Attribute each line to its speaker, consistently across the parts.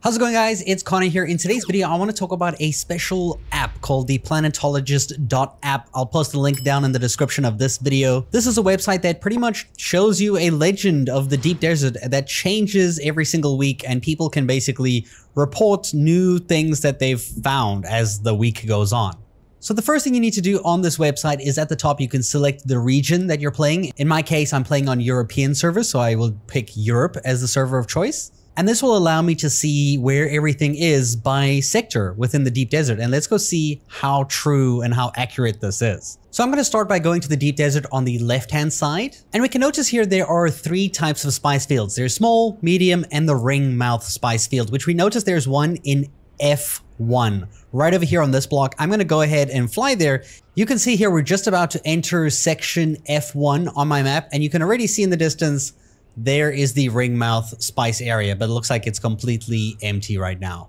Speaker 1: How's it going guys? It's Connor here. In today's video, I want to talk about a special app called the planetologist.app. I'll post a link down in the description of this video. This is a website that pretty much shows you a legend of the deep desert that changes every single week and people can basically report new things that they've found as the week goes on. So the first thing you need to do on this website is at the top, you can select the region that you're playing. In my case, I'm playing on European server, so I will pick Europe as the server of choice. And this will allow me to see where everything is by sector within the deep desert. And let's go see how true and how accurate this is. So I'm going to start by going to the deep desert on the left-hand side. And we can notice here there are three types of spice fields. There's small, medium, and the ring mouth spice field, which we notice there's one in F1 right over here on this block. I'm going to go ahead and fly there. You can see here we're just about to enter section F1 on my map, and you can already see in the distance there is the ringmouth spice area, but it looks like it's completely empty right now.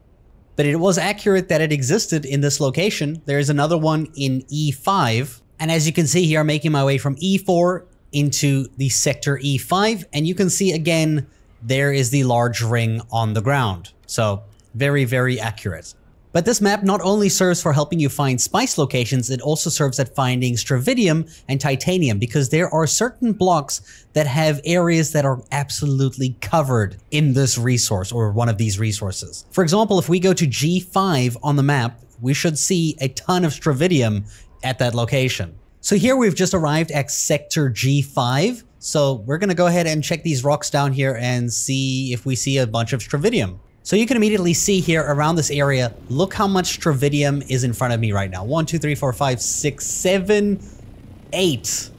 Speaker 1: But it was accurate that it existed in this location. There is another one in E5. And as you can see here, I'm making my way from E4 into the sector E5. And you can see again, there is the large ring on the ground. So very, very accurate. But this map not only serves for helping you find spice locations, it also serves at finding stravidium and titanium because there are certain blocks that have areas that are absolutely covered in this resource or one of these resources. For example, if we go to G5 on the map, we should see a ton of stravidium at that location. So here we've just arrived at sector G5. So we're going to go ahead and check these rocks down here and see if we see a bunch of stravidium. So you can immediately see here around this area, look how much stravidium is in front of me right now. One, two, three, four, five, six, seven, eight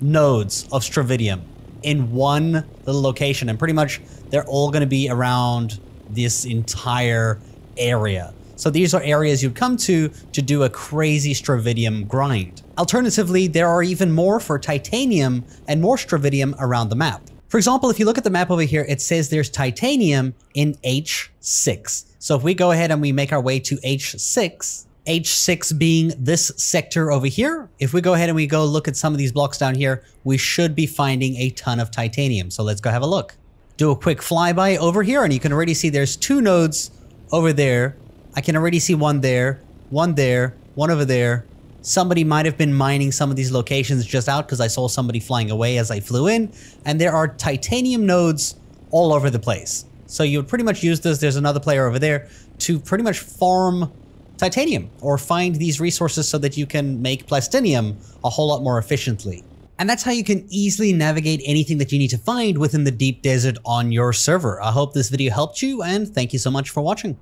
Speaker 1: nodes of stravidium in one little location. And pretty much they're all going to be around this entire area. So these are areas you'd come to to do a crazy stravidium grind. Alternatively, there are even more for titanium and more stravidium around the map. For example, if you look at the map over here, it says there's titanium in H6. So if we go ahead and we make our way to H6, H6 being this sector over here, if we go ahead and we go look at some of these blocks down here, we should be finding a ton of titanium. So let's go have a look. Do a quick flyby over here and you can already see there's two nodes over there. I can already see one there, one there, one over there, Somebody might have been mining some of these locations just out because I saw somebody flying away as I flew in. And there are titanium nodes all over the place. So you would pretty much use this, there's another player over there, to pretty much farm titanium or find these resources so that you can make plastanium a whole lot more efficiently. And that's how you can easily navigate anything that you need to find within the deep desert on your server. I hope this video helped you and thank you so much for watching.